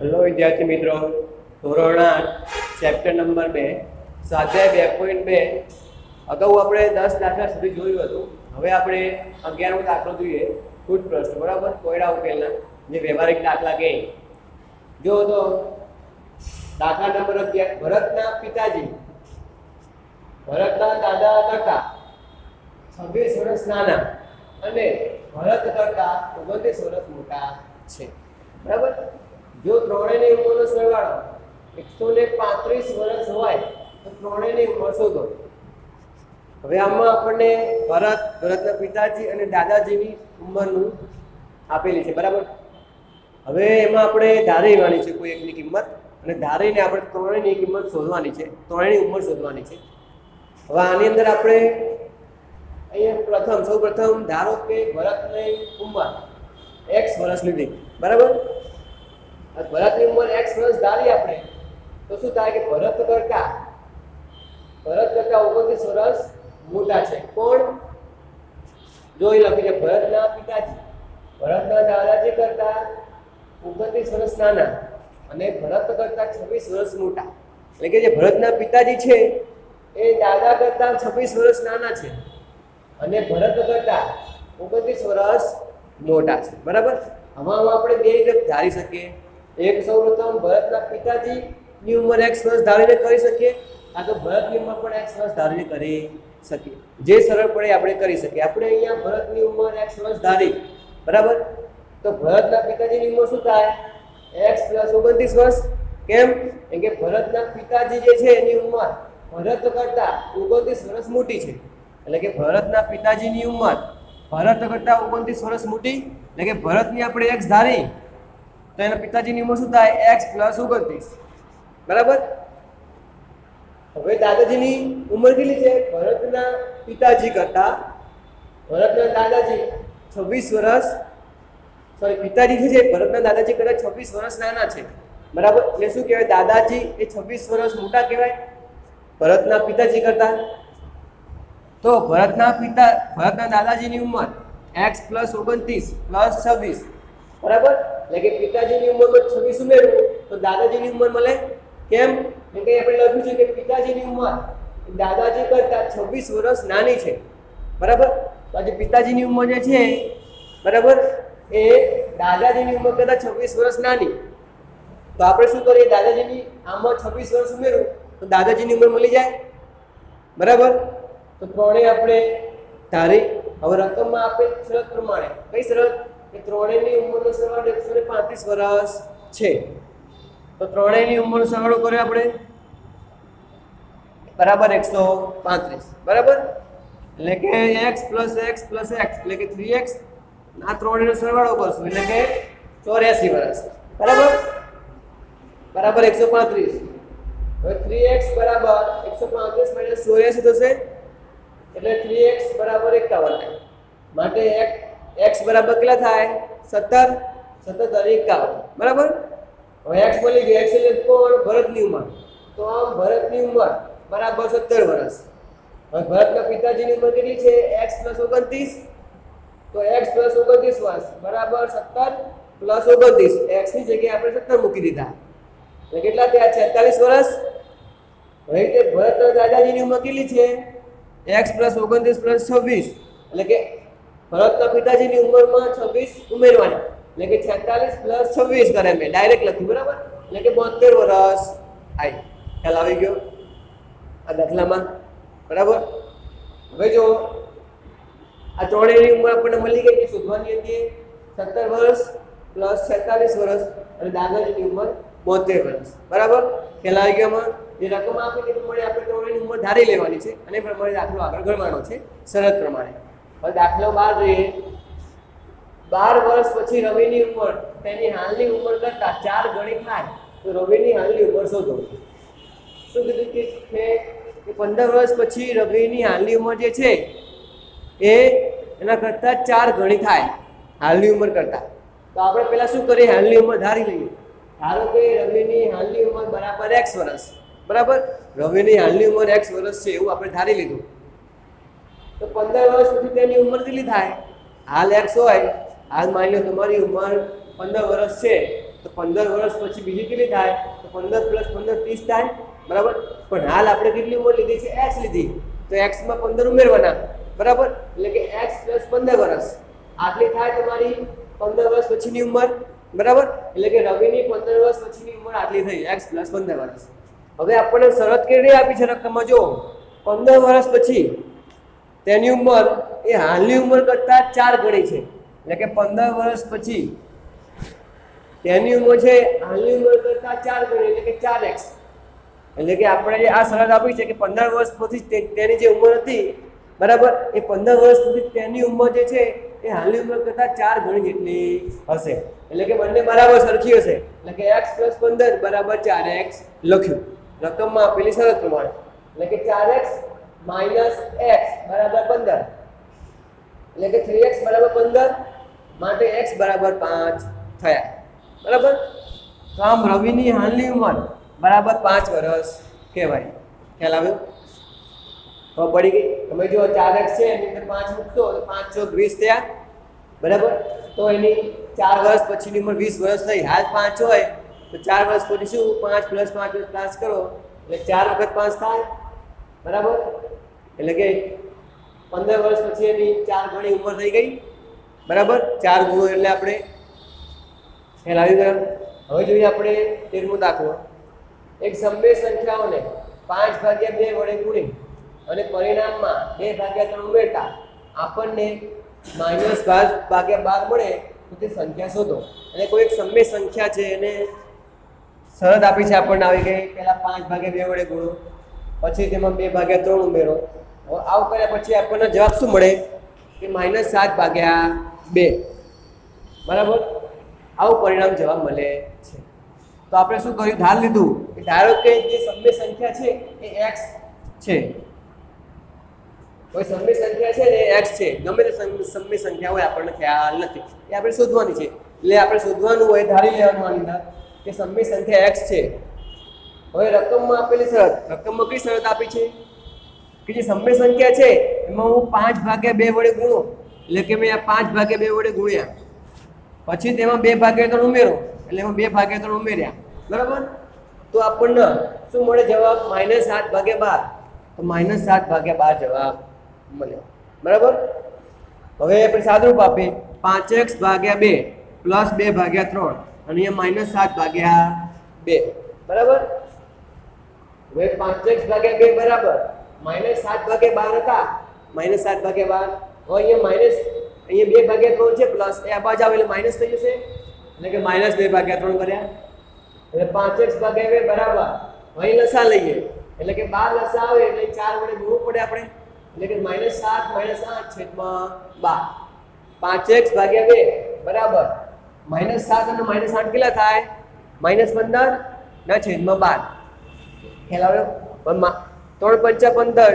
Hello વિદ્યાર્થી મિત્રો. ધોરણ આઠ ચેપ્ટર નંબર બે, સ્વાધ્યાય બે પોઈન્ટ બે. અગાઉ આપણે દસ દાખલા સુધી જોયું હતું. હવે આપણે અગિયારમો દાખલો જોઈએ. ખુદ પ્રશ્ન, બરાબર? કોયડા ઉકેલના, જે વ્યવહારિક દાખલા કહે. જો તો, દાખલા નંબર અગિયાર, ભરતના પિતાજી. ભરતના દાદા કરતા છવ્વીસ વર્ષ નાના અને ભરત કરતા ઓગણત્રીસ વર્ષ મોટા છે. બરાબર? જો ત્રણેયની ઉંમરનો સરવાળો એકસો ને પાંત્રીસ વર્ષ હોય, તો ત્રણેયની ઉંમર શોધો. હવે આમાં આપણને ભરત, ભરતના પિતાજી અને દાદાજીની ઉંમરનું આપેલી છે, બરાબર? હવે એમાં આપણે ધારી લેવાની છે, કોઈ એકની કિંમત, અને ધારીને આપણે ત્રણેયની કિંમત શોધવાની છે, ત્રણેયની ઉંમર શોધવાની છે. હવે આની અંદર આપણે અહીંયા પ્રથમ સૌ પ્રથમ ધારો કે ભરતની ઉંમર એક્સ વર્ષ લીધી, બરાબર? ભરતની ઉંમર એક્સ વર્ષ ધારી આપણે. તો શું થાય કે ભરત કરતા ભરત કરતા ઓગણત્રીસ વર્ષ મોટા છે. કોણ? જો એ લખી છે ભરતના પિતાજી, ભરતના દાદાજી કરતા ઓગણત્રીસ વર્ષ નાના અને ભરત કરતા છવ્વીસ વર્ષ મોટા. એટલે કે જે ભરતના પિતાજી છે, એ દાદા કરતા છવ્વીસ વર્ષ નાના છે અને ભરત કરતા ઓગણત્રીસ વર્ષ મોટા છે. બરાબર? આમાં આપણે બે રીતે ધારી શકીએ. એક સૌપ્રથમ પ્રથમ ભરતના પિતાજીની ઉંમર એક્સ વર્ષ ધારીને કરી શકીએ, આ તો ભરતની ઉંમર પણ એક્સ વર્ષ ધારીને કરી શકીએ. જે સરળ પડે આપણે કરી શકીએ. આપણે અહીંયા ભરતની ઉંમર એક્સ વર્ષ ધારી, બરાબર? તો ભરતના પિતાજીની ઉંમર શું થાય? એક્સ પ્લસ ઓગણત્રીસ વર્ષ. કેમ? કેમ કે ભરતના પિતાજી જે છે એની ઉંમર ભરત કરતા ઓગણત્રીસ વર્ષ મોટી છે. એટલે કે ભરતના પિતાજીની ઉંમર ભરત કરતા ઓગણત્રીસ વર્ષ મોટી. એટલે કે ભરતની આપણે એક્સ ધારી તો એના પિતાજીની ઉંમર શું થાય? એક્સ પ્લસ ઓગણત્રીસ. બરાબર? હવે દાદાજીની ઉંમર કેટલી છે? ભરતના પિતાજી કરતા ભરતના દાદાજી છવ્વીસ વર્ષ. સોરી પિતાજી છે, ભરતના દાદાજી કરતા છવ્વીસ વર્ષ નાના છે. બરાબર? એટલે શું કહેવાય? દાદાજી એ છવ્વીસ વર્ષ મોટા કહેવાય. ભરતના પિતાજી કરતા. તો ભરતના પિતા, ભરતના દાદાજીની ઉંમર એક્સ પ્લસ ઓગણત્રીસ પ્લસ છવ્વીસ. બરાબર? એટલે કે પિતાજીની ઉંમરમાં છવ્વીસ ઉમેરવું તો દાદાજીની ઉંમર મળે? કેમ? એટલે કે આપણે લખ્યું છે કે પિતાજીની ઉંમર, દાદાજી કરતા છવ્વીસ વર્ષ નાની છે. બરાબર? તો આજે પિતાજીની ઉંમર જે છે, બરાબર? એ દાદાજીની ઉંમર કરતા છવ્વીસ વર્ષ નાની. તો આપણે શું કરીએ? દાદાજીની આમાં છવ્વીસ વર્ષ ઉમેરું, તો દાદાજીની ઉંમર મળી જાય. બરાબર? તો ત્રણે આપણે ધારી, હવે રકમમાં આપેલ શરત પ્રમાણે, કઈ શરત? કે ત્રણેયની ઉંમરનો સરવાળો એકસો ને પાંત્રીસ વર્ષ છે. તો ત્રણેયની ઉંમરનો સરવાળો કર્યો આપણે? બરાબર એકસો પાંત્રીસ. બરાબર? એટલે કે X plus X plus X, એટલે કે થ્રી એક્સ, આ ત્રણેયનો સરવાળો કરશું. એટલે કે ચોર્યાસી વર્ષ બરાબર? બરાબર એકસો પાંત્રીસ. હવે થ્રી એક્સ બરાબર એકસો પાંત્રીસ માઇનસ ચોર્યાસી થશે. એટલે થ્રી એક્સ બરાબર એકાવન. માટે એક્સ બરાબર કેટલા થાય? સત્તર? સત્તર તારીખ એકાવન. બરાબર? હવે એક્સ બોલી ગયું એક્સ એટલે કોણ? ભરતની ઉંમર. તો આમ ભરતની ઉંમર બરાબર સત્તર વર્ષ. હવે ભરતના પિતાજીની ઉંમર કેટલી છે? એક્સ પ્લસ ઓગણત્રીસ. તો એક્સ પ્લસ ઓગણત્રીસ વર્ષ બરાબર સત્તર પ્લસ ઓગણત્રીસ. એક્સની જગ્યાએ આપણે સત્તર મૂકી દીધા. એટલે કેટલા થયા? છેતાલીસ વર્ષ. હવે તે ભરતના દાદાજીની ઉંમર કેટલી છે? એક્સ પ્લસ ઓગણત્રીસ પ્લસ છવ્વીસ. એટલે કે ભરતના પિતાજીની ઉંમરમાં છવ્વીસ ઉમેરવાની. એટલે કે છેતાલીસ પ્લસ છવ્વીસ કરે મેં ડાયરેક્ટ લખ્યું, બરાબર? એટલે કે બોતેર વર્ષ આવી ખ્યાલ આવી ગયો? આ દાખલામાં? બરાબર? હવે જો આ ત્રણેયની ઉંમર આપણને મળી ગઈ કે શોધવાની હતી સત્તર વર્ષ પ્લસ છેતાલીસ વર્ષ અને દાદાજીની ઉંમર બોતેર વર્ષ બરાબર? ખ્યાલ આવી ગયો જે રકમ આપી તે આપણે ત્રણેયની ઉંમર ધારી લેવાની છે. અને પ્રમાણે દાખલો આગળ ગણવાનો છે. શરત પ્રમાણે. હવે દાખલો બાર જોઈએ. બાર વર્ષ પછી રવિની ઉંમર, તેની હાલની ઉંમર કરતા ચાર ગણી થાય. તો રવિની હાલની ઉંમર શોધો શું કીધું કે છે પંદર વર્ષ પછી રવિની હાલની ઉંમર જે છે, એ એના કરતાં ચાર ગણી થાય હાલની ઉંમર કરતાં. તો આપણે પહેલાં શું કરીએ? હાલની ઉંમર ધારી લઈએ. ધારો કે રવિની હાલની ઉંમર બરાબર એક્સ વર્ષ. બરાબર? રવિની હાલની ઉંમર એક્સ વર્ષ છે એવું આપણે ધારી લીધું. તો પંદર વર્ષ સુધી તેની ઉંમર કેટલી થાય. હાલ એક્સ હોય હાલ માની લો તમારી ઉંમર પંદર વર્ષ છે. તો પંદર વર્ષ પછી બીજી કેટલી થાય? તો પંદર પ્લસ પંદર ત્રીસ થાય. બરાબર? પણ હાલ આપણે કેટલી ઉંમર લીધી છે? એક્સ લીધી. તો એક્સમાં પંદર ઉમેરવાના. બરાબર? એટલે કે એક્સ પ્લસ પંદર વર્ષ. આટલી થાય તમારી પંદર વર્ષ પછીની ઉંમર. બરાબર? એટલે કે રવિની પંદર વર્ષ પછીની ઉંમર આટલી થઈ. એક્સ પ્લસ પંદર વર્ષ. હવે આપણને શરત કેવી આપી છે રકમમાં જો પંદર વર્ષ પછી તેની ઉંમર એ હાલની ઉંમર કરતાં ચાર ગણી છે. એટલે કે પંદર વર્ષ પછી તેની ઉંમર છે હાલની ઉંમર કરતાં ચાર ગણી, એટલે કે ચાર એક્સ એટલે કે આપણે જે આ શરત આપી છે કે પંદર વર્ષ પછી તેની જે ઉંમર હતી, બરાબર, એ પંદર વર્ષ સુધી તેની ઉંમર જે છે એ હાલની ઉંમર કરતાં ચાર ગણી જેટલી હશે. એટલે કે બંને બરાબર સરખી હશે. એટલે કે એક્સ પ્લસ પંદર બરાબર ચાર એક્સ લખ્યું. રકમમાં આપેલી શરત પ્રમાણે. એટલે કે ચાર એક્સ માઇનસ એક્સ બરાબર પંદર. એટલે કે થ્રી એક્સ બરાબર પંદર, માટે એક્સ બરાબર પાંચ થયા. બરાબર? તો આમ રવિની હાલની ઉંમર બરાબર પાંચ વર્ષ કહેવાય. ખ્યાલ આવ્યો? તો પડી ગઈ. તમે જો ચાર એક્સ છે, એની અંદર પાંચ મૂકશો, તો પાંચ ચોક વીસ થયા. બરાબર? તો એની ચાર વર્ષ પછીની ઉંમર વીસ વર્ષ થઈ. હાલ પાંચ હોય, તો ચાર વર્ષ પછી શું? પાંચ પ્લસ પાંચ પ્લસ કરો. એટલે ચાર વખત પાંચ થાય. બરાબર? એટલે કે પંદર વર્ષ પછી એની ચાર ગણી ઉંમર થઈ ગઈ. બરાબર? ચાર ગુણો એટલે આપણે ખ્યાલ આવી હવે જોઈએ આપણે તેરમો દાખલો. એક સમય સંખ્યાઓને પાંચ ભાગ્યા બે વડે ગુણી અને પરિણામમાં બે ભાગ્યા ત્રણ ઉમેરતા આપણને માઇનસ બાર ભાગ્યા બાર મળે તો તે સંખ્યા શોધો. અને કોઈ એક સમય સંખ્યા છે એને શરત આપી છે આપણને આવી ગઈ. પહેલાં પાંચ ભાગ્યા બે વડે ગુણો. પછી તેમાં બે ભાગ્યા ત્રણ ઉમેરો. આવું કર્યા પછી આપણને જવાબ શું મળે? કે માઇનસ સાત ભાગ્યા બે. બરાબર? આવું પરિણામ જવાબ મળે છે. તો આપણે શું કર્યું? ધાર લીધું કે ધારો કે જે સભ્ય સંખ્યા છે એ એક્સ છે. કોઈ સભ્ય સંખ્યા છે ને એક્સ છે. ગમે તે સમય સંખ્યા હોય આપણને ખ્યાલ નથી. એ આપણે શોધવાની છે. એટલે આપણે શોધવાનું હોય, ધારી લેવાનું અંદર કે સભ્ય સંખ્યા એક્સ છે. હવે રકમમાં આપેલી શરત, રકમમાં કઈ શરત આપી છે? કે જે સમય સંખ્યા છે, એમાં હું પાંચ ભાગ્યા બે વડે ગુણો. એટલે કે મેં આ પાંચ ભાગ્યા બે વડે ગુણ્યા. પછી તેમાં બે ભાગ્યા ત્રણ ઉમેરો, એટલે એમાં બે ભાગ્યા ત્રણ ઉમેર્યા. બરાબર? તો આપણને શું મળે જવાબ? માઇનસ સાત ભાગ્યા બાર. તો માઇનસ સાત ભાગ્યા બાર જવાબ મળ્યો. બરાબર? હવે આપણે સાદરૂપ આપીએ. પાંચ એક્સ ભાગ્યા બે, પ્લસ બે ભાગ્યા ત્રણ. અને અહીંયા માઇનસ સાત ભાગ્યા બે. બરાબર? હવે એક્સ ભાગ્યા બે બરાબર. માઇનસ સાત ભાગ્યા બાર હતા. માઇનસ સાત ભાગ્યા બાર. હવે અહીંયા માઇનસ અહીંયા બે ભાગ્યા ત્રણ છે પ્લસ એ આ બાજુ આવે એટલે માઇનસ થઈ જશે. એટલે કે માઇનસ બે ભાગ્યા ત્રણ કર્યા. એટલે એક્સ ભાગ્યા બે બરાબર. અહીં લસા લઈએ. એટલે કે બાર લસા આવે એટલે ચાર વડે ગુણવું પડે આપણે. એટલે કે માઇનસ સાત માઇનસ આઠ છેદમાં બાર. પાંચ એક્સ ભાગ્યા બે બરાબર. માઇનસ સાત અને માઇનસ આઠ કેટલા થાય? માઇનસ પંદર ના છેદમાં બાર. ખ્યાલ પણ ત્રણ પંચા પંદર,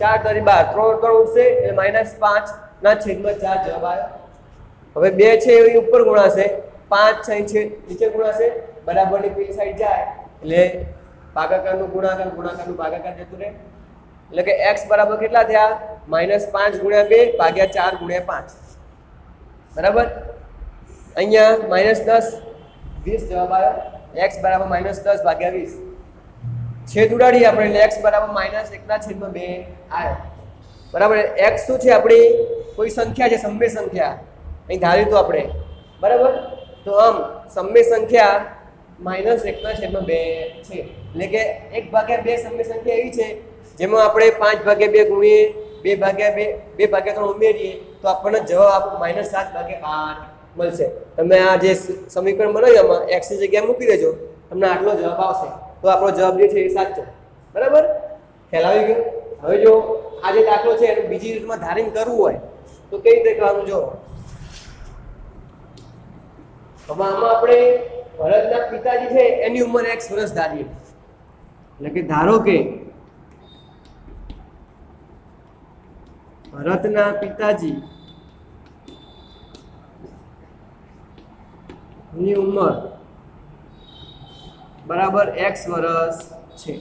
ચાર તરી બાર. ત્રણ ત્રણ ઉઠશે એટલે માઇનસ પાંચ ના છેદમાં ચાર જવાબ આવ્યો. હવે બે છે, એ ઉપર ગુણાશે. પાંચ છે છે, નીચે ગુણાશે. બરાબરની પેલી સાઈડ જાય, એટલે ભાગાકારનું ગુણાકાર, ગુણાકારનું ભાગાકાર જતું રહે. એટલે કે એક્સ બરાબર કેટલા થયા? માઇનસ પાંચ ગુણ્યા બે ભાગ્યા ચાર ગુણ્યા પાંચ. બરાબર? અહીંયા માઇનસ દસ, વીસ જવાબ આવ્યો. એક્સ બરાબર માઇનસ દસ ભાગ્યા વીસ. છેદ ઉડાડીએ, આપણે એટલે એક્સ બરાબર માઇનસ એકના છેદમાં બે આવ્યો બરાબર? એક્સ શું છે આપણી? કોઈ સંખ્યા છે સમય સંખ્યા. અહીં ધાર્યું તો આપણે. બરાબર? તો આમ સમય સંખ્યા માઇનસ એકના છેદમાં બે છે. એટલે કે એક ભાગ્યા બે સમય સંખ્યા એવી છે, જેમાં આપણે પાંચ ભાગ્યા બે ગુણીએ, બે ભાગ્યા બે બે ભાગ્યા ત્રણ ઉમેરીએ, તો આપણને જવાબ માઇનસ સાત ભાગ્યા આઠ મળશે. તમે આ જે સમીકરણ બનાવ્યું એમાં એક્સની જગ્યાએ મૂકી દેજો. તમને આટલો જવાબ આવશે. તો આપણો જવાબ જે છે એ સાચો. બરાબર? ખ્યાલ આવી ગયો. હવે જો આ જે દાખલો છે એનું બીજી રીતમાં ધારીને કરવું હોય, તો કઈ રીતે કરવાનું? જો આમાં આપણે ભરતના પિતાજી છે, એની ઉંમર એક્સ વર્ષ ધારીએ. એટલે કે ધારો કે ભરતના પિતાજી ની ઉંમર બરાબર એક્સ વર્ષ છે.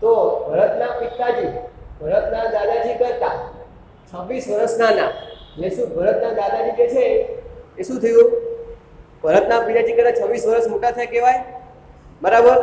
તો ભરતના પિતાજી ભરતના દાદાજી કરતા છવ્વીસ વર્ષ નાના. એટલે શું ભરતના દાદાજી જે છે? એ શું થયું? ભરતના પિતાજી કરતા છવ્વીસ વર્ષ મોટા થાય કહેવાય? બરાબર?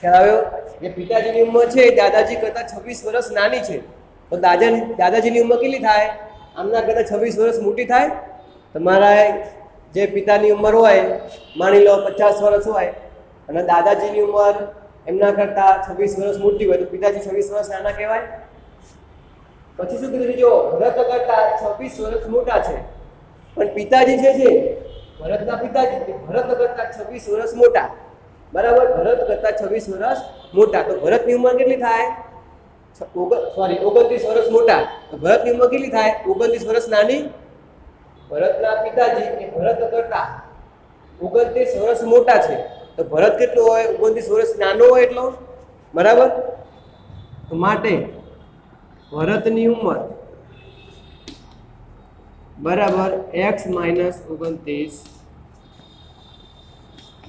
ખ્યાલ આવ્યો? જે પિતાજીની ઉંમર છે, એ દાદાજી કરતાં છવ્વીસ વર્ષ નાની છે. તો દાદા દાદાજીની ઉંમર કેટલી થાય? આમના કરતાં છવ્વીસ વર્ષ મોટી થાય? તમારા જે પિતાની ઉંમર હોય, માની લો પચાસ વર્ષ હોય, અને દાદાજીની ઉંમર એમના કરતાં છવ્વીસ વર્ષ મોટી હોય, તો પિતાજી છવ્વીસ વર્ષ નાના કહેવાય? પછી શું કીધું જો ભરત કરતાં છવ્વીસ વર્ષ મોટા છે. પણ પિતાજી જે છે, ભરતના પિતાજી ભરત કરતાં છવ્વીસ વર્ષ મોટા. બરાબર? ભરત કરતાં છવ્વીસ વર્ષ મોટા. તો ભરતની ઉંમર કેટલી થાય? સોરી ઓગણત્રીસ વર્ષ મોટા. તો ભરતની ઉંમર કેટલી થાય? ઓગણત્રીસ વર્ષ નાની? ભરતના પિતાજી એ ભરત કરતા ઓગણત્રીસ વર્ષ મોટા છે. તો ભરત કેટલો હોય? ઓગણત્રીસ વર્ષ નાનો હોય એટલો? બરાબર? માટે ભરતની ઉંમર બરાબર એક્સ માઇનસ ઓગણત્રીસ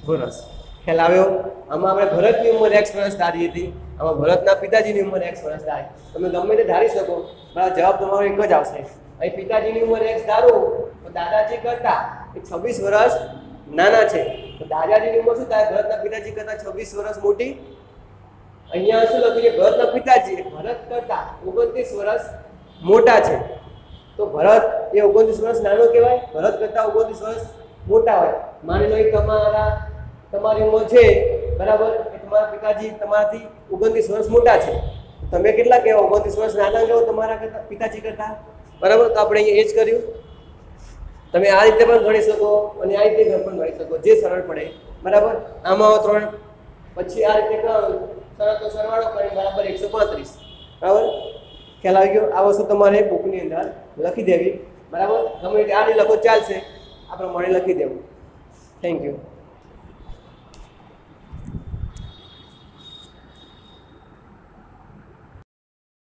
વર્ષ ખ્યાલ આવ્યો? આમાં આપણે ભરતની ઉંમર એક્સ વર્ષ ધારી હતી. આમાં ભરતના પિતાજીની ઉંમર એક્સ વર્ષ ધારી. તમે ગમે તે ધારી શકો મારા જવાબ તમારો એક જ આવશે. અહીં પિતાજીની ઉંમર એક્સ ધારો, તો દાદાજી કરતા એ છવ્વીસ વર્ષ નાના છે. તો દાદાજીની ઉંમર શું થાય? ભરતના પિતાજી કરતા છવ્વીસ વર્ષ મોટી? અહીંયા શું લખ્યું છે? ભરતના પિતાજી ભરત કરતા ઓગણત્રીસ વર્ષ મોટા છે. તો ભરત એ ઓગણત્રીસ વર્ષ નાનો કહેવાય? ભરત કરતા ઓગણત્રીસ વર્ષ મોટા હોય. માની લો તમારા તમારી ઉંમર છે, બરાબર? તમારા પિતાજી તમારાથી ઓગણત્રીસ વર્ષ મોટા છે. તમે કેટલા કહેવા ઓગણત્રીસ વર્ષ નાના કહો તમારા કરતા, પિતાજી કરતા? બરાબર? તો આપણે અહીંયા એ જ કર્યું. તમે આ રીતે પણ ગણી શકો અને આ રીતે પણ ગણી શકો, જે સરળ પડે. બરાબર? આમાં ત્રણ. પછી આ રીતે કરો. સરળ સરવાળો કરી બરાબર એકસો પાંત્રીસ. બરાબર? ખ્યાલ આવી ગયો? આ વસ્તુ તમારે બુકની અંદર લખી દેવી. બરાબર? ગમે આ રીતે લખો, ચાલશે. આ પ્રમાણે લખી દેવું. Thank you